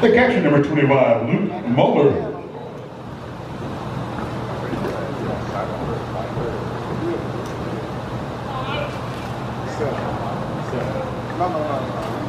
The catcher, number 25, Luke Muller. No, no, no, no.